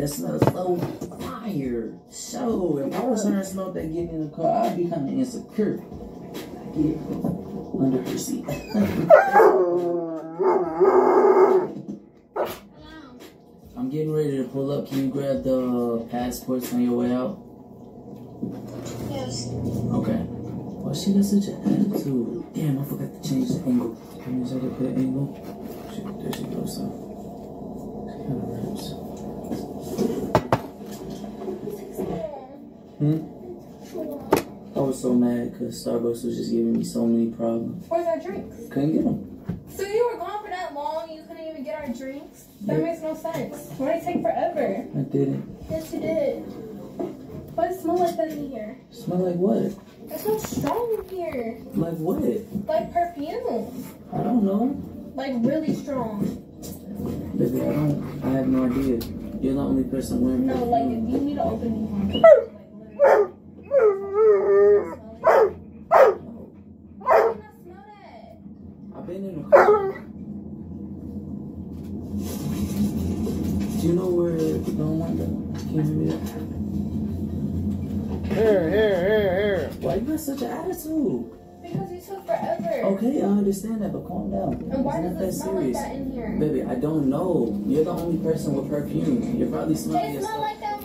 that smells so fire. So if I was trying to smoke that getting in the car, I'd be kind of insecure. I Get under her seat. I'm getting ready to pull up. Can you grab the passports on your way out? Yes. Okay. Why she got such an attitude? Damn, I forgot to change the angle. Can you check the angle? There she goes. So. She kind of rips. Hmm? I was so mad because Starbucks was just giving me so many problems. Where's our drinks? Couldn't get them. So you were gone for that long and you couldn't even get our drinks? That makes no sense. Why did it take forever? I didn't. Yes, you did. Why does it smell like that in here? Smell like what? It smells strong in here. Like what? Like perfume. I don't know. Like really strong. Baby, I don't. I have no idea. You're the only person wearing No, perfume. like you need to open these ones. Like, literally. Smell that. I've been in the car. Do you know where the one that came in? Here, here, here, here. Why you got such an attitude? Because you took forever. Okay, I understand that, but calm down. And why it's does not it that smell like serious. that in here? Baby, I don't know. You're the only person with perfume. You're probably smelling It your smell like that